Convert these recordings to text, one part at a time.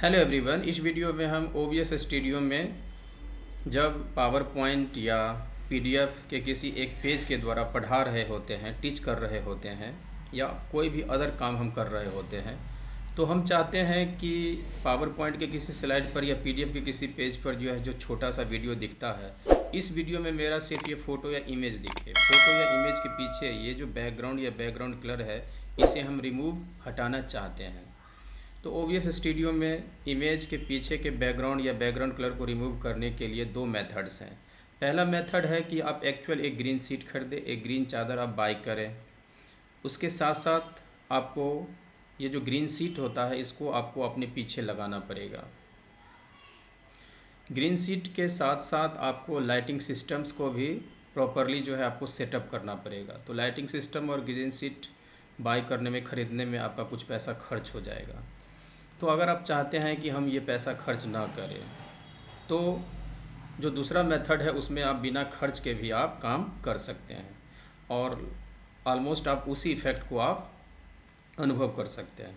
Hello everyone इस video में हम ओ वी स्टूडियो में जब पावर पॉइंट या पीडीएफ के किसी एक पेज के द्वारा पढ़ा रहे होते हैं टीच कर रहे होते हैं, या कोई भी अदर काम हम कर रहे होते हैं तो हम चाहते हैं कि पावर पॉइंट के किसी स्लाइड पर या पीडीएफ के किसी पेज पर जो है, जो छोटा सा वीडियो दिखता है, इस वीडियो में मेरा सिर्फ़ ये फ़ोटो या इमेज दिखे। फ़ोटो या इमेज के पीछे ये जो बैकग्राउंड या बैकग्राउंड कलर है, इसे हम रिमूव हटाना चाहते हैं। तो ओवीएस स्टूडियो में इमेज के पीछे के बैकग्राउंड या बैकग्राउंड कलर को रिमूव करने के लिए दो मेथड्स हैं। पहला मेथड है कि आप एक्चुअल एक ग्रीन सीट खरीदें, एक ग्रीन चादर आप बाई करें। उसके साथ साथ आपको ये जो ग्रीन सीट होता है, इसको आपको अपने पीछे लगाना पड़ेगा। ग्रीन सीट के साथ साथ आपको लाइटिंग सिस्टम्स को भी प्रॉपरली जो है आपको सेटअप करना पड़ेगा। तो लाइटिंग सिस्टम और ग्रीन सीट बाई करने में, ख़रीदने में आपका कुछ पैसा खर्च हो जाएगा। तो अगर आप चाहते हैं कि हम ये पैसा खर्च ना करें तो जो दूसरा मेथड है, उसमें आप बिना खर्च के भी आप काम कर सकते हैं। और ऑलमोस्ट आप उसी इफ़ेक्ट को आप अनुभव कर सकते हैं।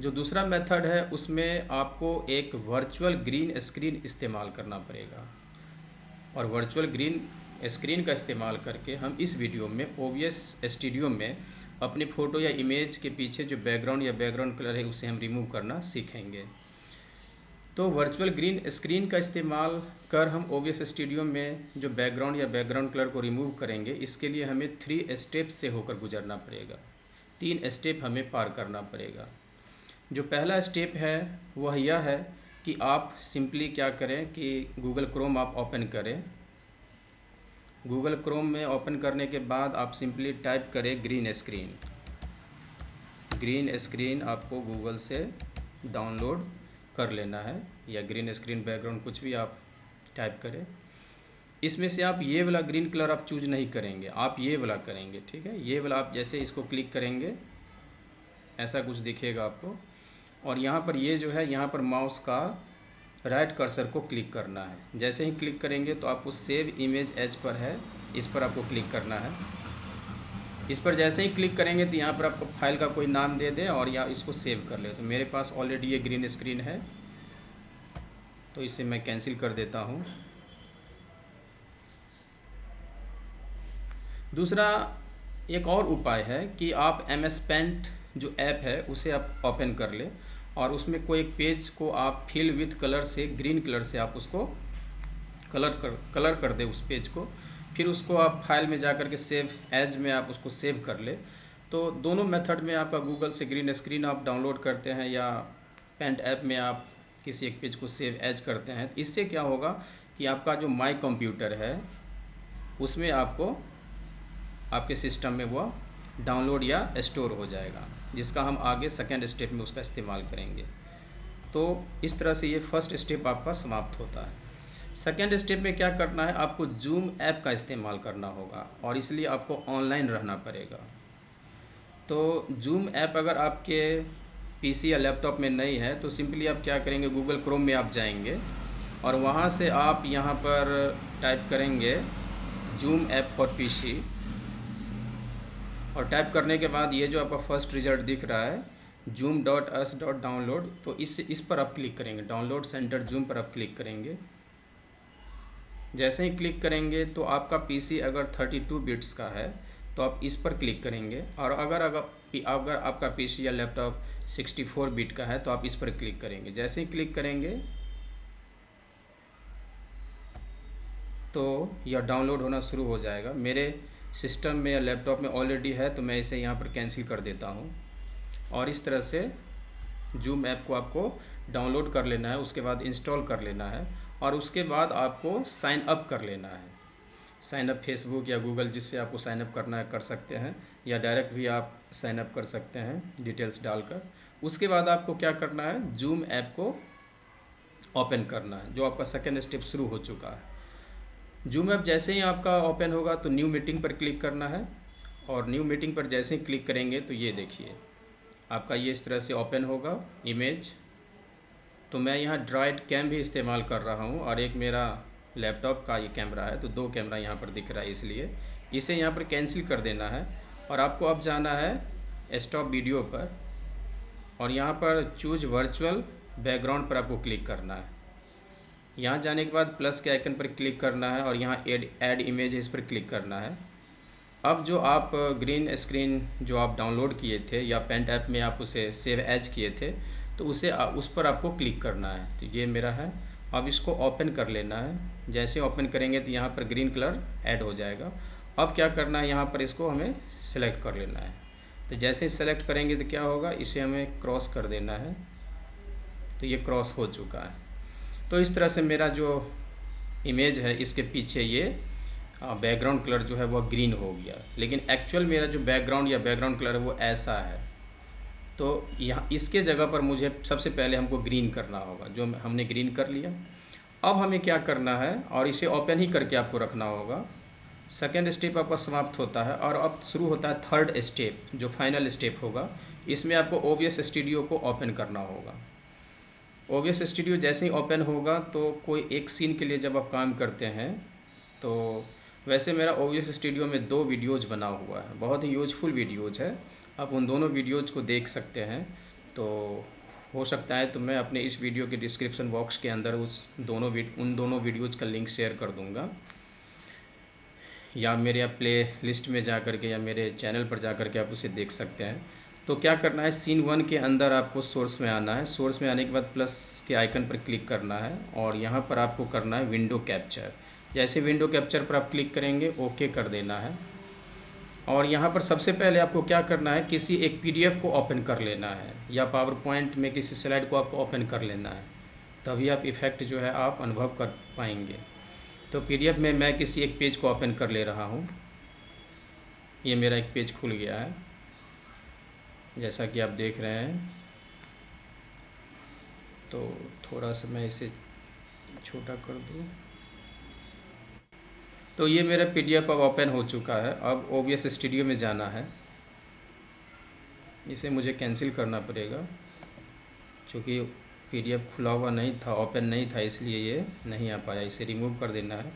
जो दूसरा मेथड है, उसमें आपको एक वर्चुअल ग्रीन स्क्रीन इस्तेमाल करना पड़ेगा। और वर्चुअल ग्रीन स्क्रीन का इस्तेमाल करके हम इस वीडियो में ओ स्टूडियो में अपनी फ़ोटो या इमेज के पीछे जो बैकग्राउंड या बैकग्राउंड कलर है, उसे हम रिमूव करना सीखेंगे। तो वर्चुअल ग्रीन स्क्रीन का इस्तेमाल कर हम ओ स्टूडियो में जो बैकग्राउंड या बैकग्राउंड कलर को रिमूव करेंगे, इसके लिए हमें थ्री स्टेप से होकर गुजरना पड़ेगा। तीन स्टेप हमें पार करना पड़ेगा। जो पहला स्टेप है, वह यह है कि आप सिंपली क्या करें कि गूगल क्रोम आप ओपन करें। गूगल क्रोम में ओपन करने के बाद आप सिंपली टाइप करें ग्रीन स्क्रीन। ग्रीन स्क्रीन आपको गूगल से डाउनलोड कर लेना है, या ग्रीन स्क्रीन बैकग्राउंड कुछ भी आप टाइप करें। इसमें से आप ये वाला ग्रीन कलर आप चूज़ नहीं करेंगे, आप ये वाला करेंगे, ठीक है? ये वाला आप जैसे इसको क्लिक करेंगे, ऐसा कुछ दिखेगा आपको। और यहाँ पर ये जो है, यहाँ पर माउस का राइट कर्सर को क्लिक करना है। जैसे ही क्लिक करेंगे तो आपको सेव इमेज एज पर है। इस पर आपको क्लिक करना है। इस पर जैसे ही क्लिक करेंगे तो यहाँ पर आपको फ़ाइल का कोई नाम दे दें और या इसको सेव कर ले। तो मेरे पास ऑलरेडी ये ग्रीन स्क्रीन है। तो इसे मैं कैंसिल कर देता हूँ। दूसरा एक और उपाय है कि आप एम एस पेंट जो ऐप है, उसे आप ओपन कर लें। और उसमें कोई एक पेज को आप फिल विथ कलर से ग्रीन कलर से आप उसको कलर कर कलर कर दे उस पेज को। फिर उसको आप फ़ाइल में जा कर के सेव एज में आप उसको सेव कर ले। तो दोनों मेथड में आपका गूगल से ग्रीन स्क्रीन आप डाउनलोड करते हैं या पेंट ऐप में आप किसी एक पेज को सेव एज करते हैं। तो इससे क्या होगा कि आपका जो माई कंप्यूटर है, उसमें आपको, आपके सिस्टम में वह डाउनलोड या स्टोर हो जाएगा। जिसका हम आगे सेकेंड स्टेप में उसका इस्तेमाल करेंगे। तो इस तरह से ये फ़र्स्ट स्टेप आपका समाप्त होता है। सेकेंड स्टेप में क्या करना है? आपको जूम ऐप का इस्तेमाल करना होगा और इसलिए आपको ऑनलाइन रहना पड़ेगा। तो जूम ऐप अगर आपके पीसी या लैपटॉप में नहीं है तो सिंपली आप क्या करेंगे? गूगल क्रोम में आप जाएँगे और वहाँ से आप यहाँ पर टाइप करेंगे जूम ऐप फॉर पीसी और टाइप करने के बाद ये जो आपका फ़र्स्ट रिज़ल्ट दिख रहा है Zoom dot S dot download तो इस इस पर आप क्लिक करेंगे। डाउनलोड सेंटर जूम पर आप क्लिक करेंगे। जैसे ही क्लिक करेंगे तो आपका पीसी अगर 32 बिट्स का है तो आप इस पर क्लिक करेंगे। और अगर अगर अगर आपका पीसी या लैपटॉप 64 बिट का है तो आप इस पर क्लिक करेंगे। जैसे ही क्लिक करेंगे तो यह डाउनलोड होना शुरू हो जाएगा। मेरे सिस्टम में या लैपटॉप में ऑलरेडी है तो मैं इसे यहाँ पर कैंसिल कर देता हूँ। और इस तरह से जूम ऐप को आपको डाउनलोड कर लेना है, उसके बाद इंस्टॉल कर लेना है और उसके बाद आपको साइन अप कर लेना है। साइन अप फेसबुक या गूगल जिससे आपको साइन अप करना है, कर सकते हैं या डायरेक्ट भी आप साइन अप कर सकते हैं डिटेल्स डालकर। उसके बाद आपको क्या करना है? जूम ऐप को ओपन करना है, जो आपका सेकेंड स्टेप शुरू हो चुका है। जूम ऐप जैसे ही आपका ओपन होगा तो न्यू मीटिंग पर क्लिक करना है और न्यू मीटिंग पर जैसे ही क्लिक करेंगे तो ये देखिए, आपका ये इस तरह से ओपन होगा, इमेज। तो मैं यहाँ ड्राइड कैम भी इस्तेमाल कर रहा हूँ और एक मेरा लैपटॉप का ये कैमरा है तो दो कैमरा यहाँ पर दिख रहा है इसलिए। इसे यहाँ पर कैंसिल कर देना है और आपको अब जाना है स्टॉप वीडियो पर और यहाँ पर चूज़ वर्चुअल बैकग्राउंड पर आपको क्लिक करना है। यहाँ जाने के बाद प्लस के आइकन पर क्लिक करना है और यहाँ एड एड इमेज इस पर क्लिक करना है। अब जो आप ग्रीन स्क्रीन जो आप डाउनलोड किए थे या पेंट ऐप में आप उसे सेव एज किए थे तो उसे उस पर आपको क्लिक करना है। तो ये मेरा है। अब इसको ओपन कर लेना है। जैसे ओपन करेंगे तो यहाँ पर ग्रीन कलर ऐड हो जाएगा। अब क्या करना है? यहाँ पर इसको हमें सेलेक्ट कर लेना है। तो जैसे ही सेलेक्ट करेंगे तो क्या होगा? इसे हमें क्रॉस कर देना है। तो ये क्रॉस हो चुका है। तो इस तरह से मेरा जो इमेज है, इसके पीछे ये बैकग्राउंड कलर जो है वह ग्रीन हो गया। लेकिन एक्चुअल मेरा जो बैकग्राउंड या बैकग्राउंड कलर है वो ऐसा है। तो यहाँ, इसके जगह पर मुझे सबसे पहले हमको ग्रीन करना होगा, जो हमने ग्रीन कर लिया। अब हमें क्या करना है, और इसे ओपन ही करके आपको रखना होगा। सेकेंड स्टेप आपका समाप्त होता है, और अब शुरू होता है थर्ड स्टेप जो फाइनल स्टेप होगा। इसमें आपको ओ स्टूडियो को ओपन करना होगा। ओ स्टूडियो जैसे ही ओपन होगा तो कोई एक सीन के लिए जब आप काम करते हैं तो वैसे मेरा ओ स्टूडियो में दो वीडियोज़ बना हुआ है। बहुत ही यूजफुल वीडियोज़ है। आप उन दोनों वीडियोज़ को देख सकते हैं। तो हो सकता है तो मैं अपने इस वीडियो के डिस्क्रिप्शन बॉक्स के अंदर उस दोनों उन दोनों वीडियोज़ का लिंक शेयर कर दूँगा। या मेरे आप प्ले लिस्ट में जा कर के या मेरे चैनल पर जा कर के आप उसे देख सकते हैं। तो क्या करना है? सीन वन के अंदर आपको सोर्स में आना है। सोर्स में आने के बाद प्लस के आइकन पर क्लिक करना है और यहाँ पर आपको करना है विंडो कैप्चर जैसे विंडो कैप्चर पर आप क्लिक करेंगे ओके कर देना है। और यहाँ पर सबसे पहले आपको क्या करना है? किसी एक पीडीएफ को ओपन कर लेना है या पावर पॉइंट में किसी स्लाइड को आपको ओपन कर लेना है। तभी आप इफ़ेक्ट जो है आप अनुभव कर पाएँगे। तो पीडीएफ में मैं किसी एक पेज को ओपन कर ले रहा हूँ। ये मेरा एक पेज खुल गया है। जैसा कि आप देख रहे हैं तो थोड़ा सा मैं इसे छोटा कर दूँ। तो ये मेरा पीडीएफ अब ओपन हो चुका है। अब ओ स्टूडियो में जाना है। इसे मुझे कैंसिल करना पड़ेगा, क्योंकि पीडीएफ खुला हुआ नहीं था, ओपन नहीं था, इसलिए ये नहीं आ पाया। इसे रिमूव कर देना है।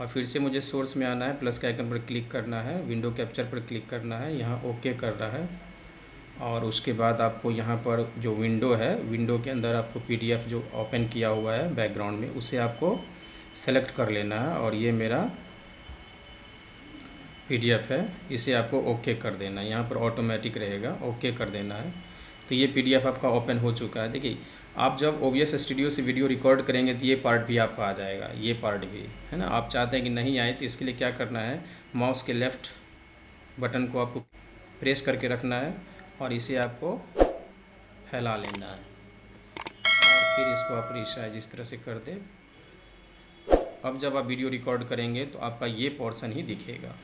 और फिर से मुझे सोर्स में आना है, प्लस के आइकन पर क्लिक करना है, विंडो कैप्चर पर क्लिक करना है, यहाँ ओके कर रहा है। और उसके बाद आपको यहाँ पर जो विंडो है विंडो के अंदर आपको पीडीएफ जो ओपन किया हुआ है बैकग्राउंड में, उसे आपको सेलेक्ट कर लेना है और ये मेरा पीडीएफ है, इसे आपको ओके कर देना है। यहाँ पर ऑटोमेटिक रहेगा ओके कर देना है। तो ये पीडीएफ आपका ओपन हो चुका है। देखिए, आप जब ओ स्टूडियो से वीडियो रिकॉर्ड करेंगे तो ये पार्ट भी आपका आ जाएगा, ये पार्ट भी, है ना? आप चाहते हैं कि नहीं आए तो इसके लिए क्या करना है? माउस के लेफ़्ट बटन को आपको प्रेस करके रखना है। और इसे आपको फैला लेना है। और फिर इसको आप रिसाइज इस तरह से कर दे। अब जब आप वीडियो रिकॉर्ड करेंगे तो आपका ये पोर्शन ही दिखेगा।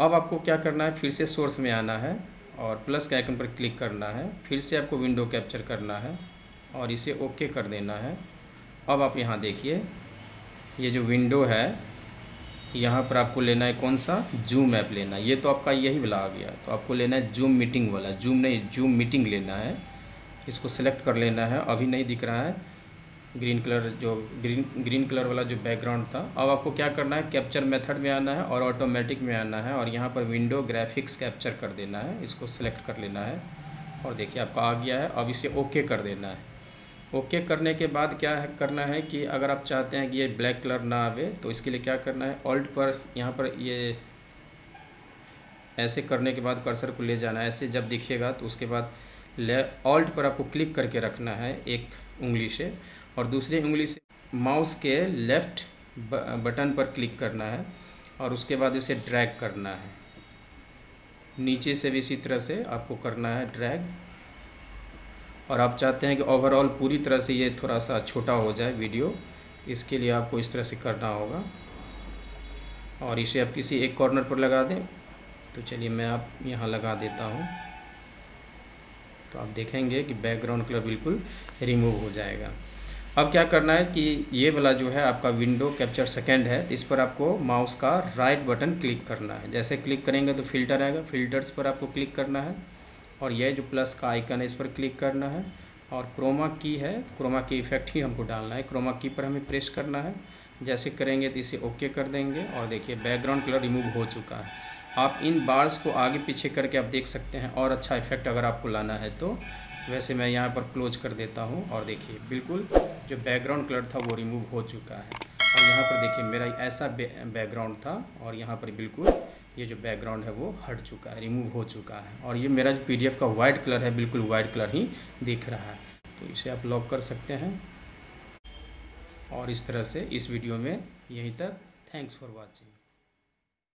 अब आपको क्या करना है? फिर से सोर्स में आना है और प्लस के आइकन पर क्लिक करना है। फिर से आपको विंडो कैप्चर करना है और इसे ओके कर देना है। अब आप यहाँ देखिए, ये जो विंडो है यहाँ पर आपको लेना है कौन सा? जूम ऐप लेना है। ये तो आपका यही वाला आ गया। तो आपको लेना है जूम मीटिंग वाला। जूम नहीं जूम मीटिंग लेना है। इसको सेलेक्ट कर लेना है। अभी नहीं दिख रहा है। ग्रीन कलर जो ग्रीन ग्रीन कलर वाला जो बैकग्राउंड था। अब आपको क्या करना है? कैप्चर मेथड में आना है और ऑटोमेटिक में आना है और यहाँ पर विंडो ग्राफिक्स कैप्चर कर देना है। इसको सेलेक्ट कर लेना है। और देखिए आपका आ गया है। अब इसे ओके कर देना है। ओके करने के बाद क्या है, करना है कि अगर आप चाहते हैं कि ये ब्लैक कलर ना आवे तो इसके लिए क्या करना है, ऑल्ट पर, यहाँ पर ये ऐसे करने के बाद कर्सर को ले जाना है। ऐसे जब दिखेगा तो उसके बाद ले, ऑल्ट पर आपको क्लिक करके रखना है एक उंगली से, और दूसरी उंगली से माउस के लेफ़्ट बटन पर क्लिक करना है, और उसके बाद उसे ड्रैग करना है। नीचे से भी इसी तरह से आपको करना है ड्रैग। और आप चाहते हैं कि ओवरऑल पूरी तरह से ये थोड़ा सा छोटा हो जाए वीडियो इसके लिए आपको इस तरह से करना होगा। और इसे आप किसी एक कॉर्नर पर लगा दें। तो चलिए मैं आप यहाँ लगा देता हूँ। तो आप देखेंगे कि बैकग्राउंड कलर बिल्कुल रिमूव हो जाएगा। अब क्या करना है कि ये वाला जो है आपका विंडो कैप्चर सेकेंड है तो इस पर आपको माउस का राइट बटन क्लिक करना है। जैसे क्लिक करेंगे तो फ़िल्टर आएगा फिल्टर्स पर आपको क्लिक करना है। और यह जो प्लस का आइकन है, इस पर क्लिक करना है। और क्रोमा की है क्रोमा की इफ़ेक्ट ही हमको डालना है। क्रोमा की पर हमें प्रेस करना है। जैसे करेंगे तो इसे ओके कर देंगे। और देखिए बैकग्राउंड कलर रिमूव हो चुका है। आप इन बार्स को आगे पीछे करके आप देख सकते हैं। और अच्छा इफ़ेक्ट अगर आपको लाना है तो। वैसे मैं यहाँ पर क्लोज कर देता हूँ। और देखिए, बिल्कुल जो बैकग्राउंड कलर था वो रिमूव हो चुका है। और यहाँ पर देखिए, मेरा ऐसा बैकग्राउंड था। और यहाँ पर बिल्कुल ये जो बैकग्राउंड है वो हट चुका है रिमूव हो चुका है। और ये मेरा जो पीडीएफ का वाइट कलर है, बिल्कुल वाइट कलर ही दिख रहा है। तो इसे आप लॉक कर सकते हैं। और इस तरह से इस वीडियो में यहीं तक। Thanks for watching